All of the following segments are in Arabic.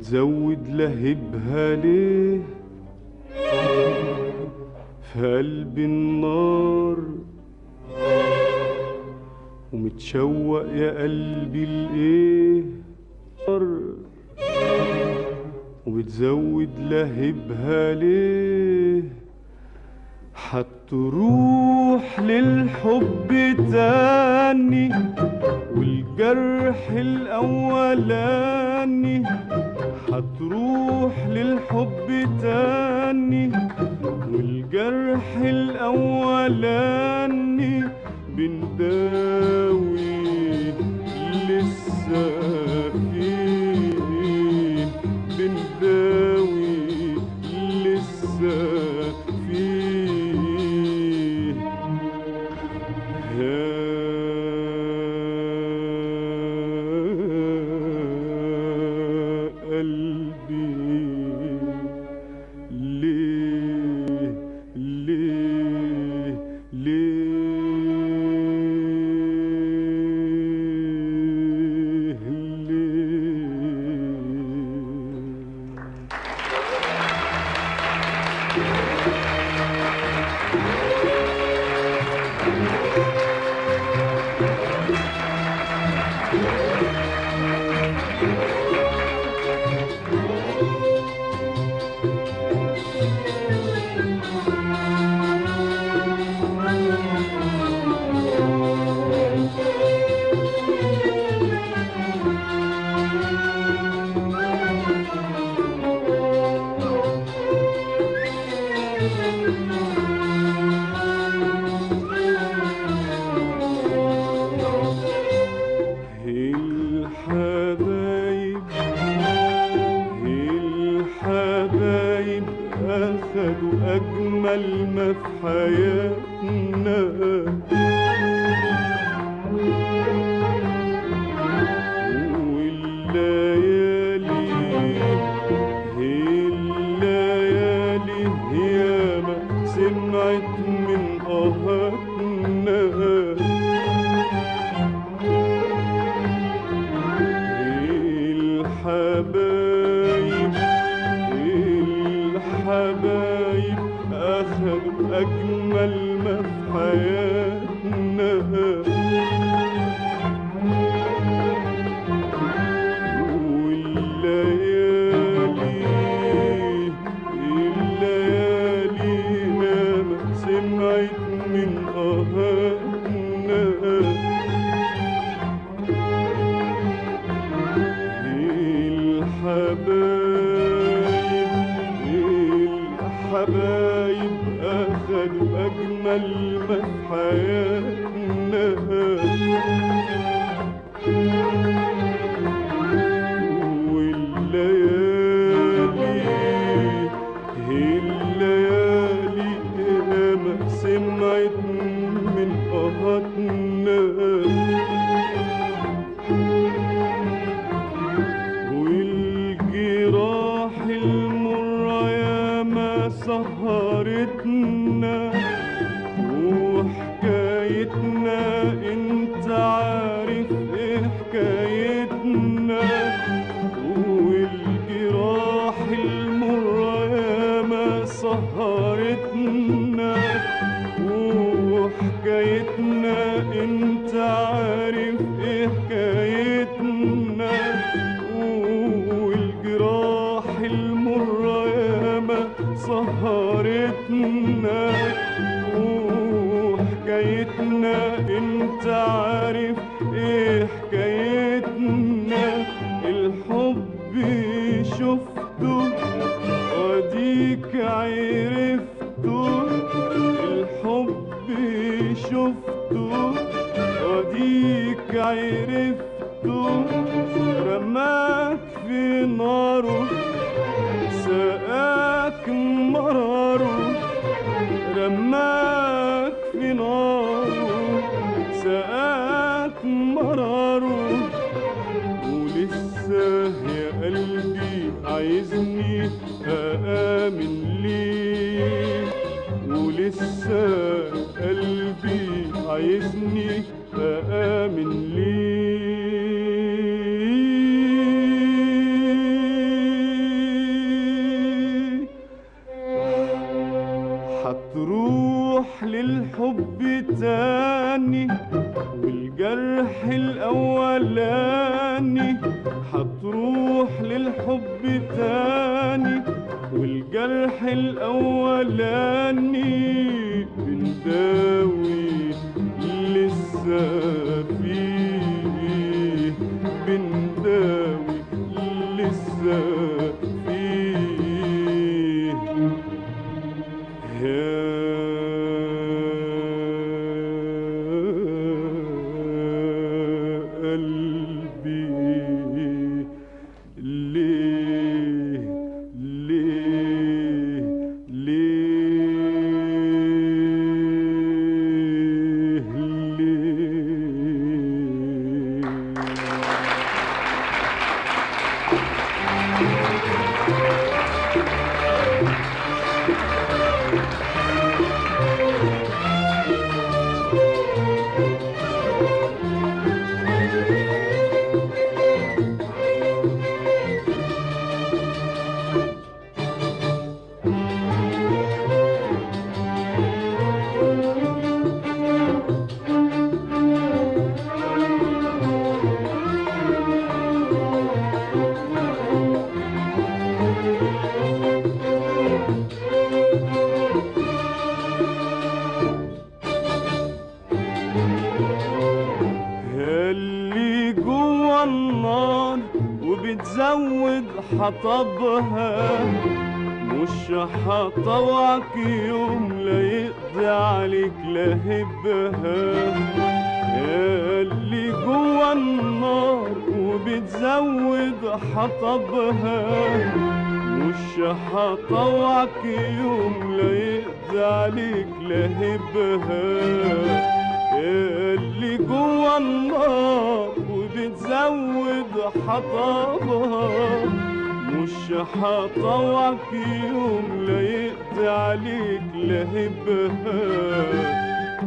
وبتزود لهبها ليه؟ في قلبي النار ومتشوق يا قلبي نار وبتزود لهبها ليه؟ هتروح للحب تاني والجرح الأولاني هتروح للحب تاني والجرح الأولاني بنداوي حياتنا والليالي الليالي سمعت من أجمل ما في حياتنا في حياتنا والليالي الليالي ما سمعت من آهاتنا والجراح المرة ياما سهرتنا. وحكايتنا انت عارف إيه حكايتنا. والجراح المرة ياما سهرتنا. وحكايتنا انت عارف إيه حكايتنا. عرفته الحب شفته. واديك عرفته رماك في ناره سقاك مراره. رماك في ناره سقاك مراره. ولسه يا قلبي عايزني أآمن ولسه قلبي عايزني أآمن ليه؟ هتروح للحب تاني والجرح الأولاني. هتروح للحب تاني والجرح الأولاني بنداوي لسه فيه حطبها. مش هطوعك يوم لا يقضي عليك لهبها اللي جوا النار وبتزود حطبها. مش هطوعك يوم لا يقضي عليك لهبها اللي جوا النار وبتزود حطبها. مش هطوعك يوم لا يقضي عليك لهبها.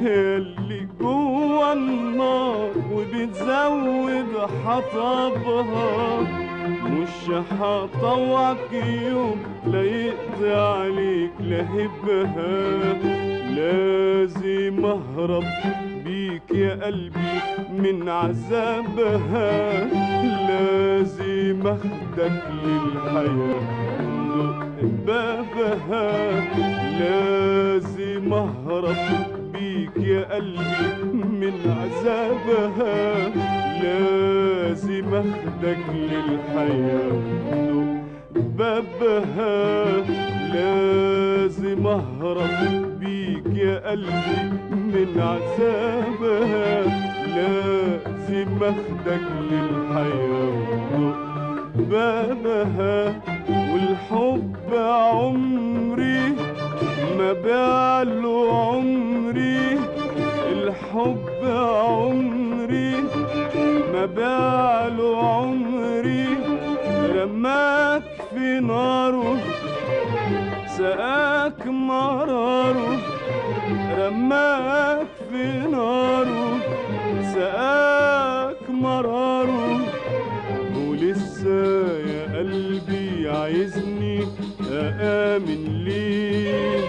اللي جوا النار وبتزود حطبها. مش هطوعك يوم لا يقضي عليك لهبها. لازم أهرب بيك يا قلبي من عذابها لازم أخدك للحياة ندق بابها لازم أهرب بيك يا قلبي من عذابها لازم أخدك للحياة بابها لازم أهرب بيك يا قلبي من عذابها لازم أخدك للحياة. بابها والحب عمري ما بعله عمري. الحب عمري ما بعله عمري. رماك في ناره سقاك مراره. رماك في ناره سقاك مراره ولسه يا قلبي عايزني أآمن ليه؟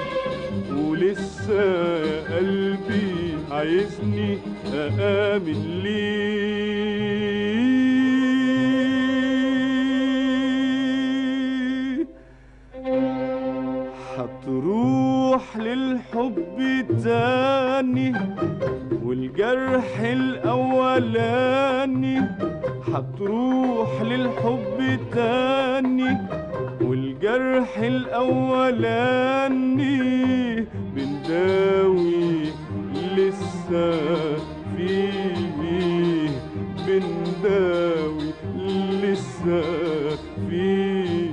ولسه يا قلبي عايزني أآمن ليه؟ هتروح للحب تاني والجرح الأولاني. هتروح للحب تاني والجرح الأولاني. بنداوي لسه فيه بنداوي لسه فيه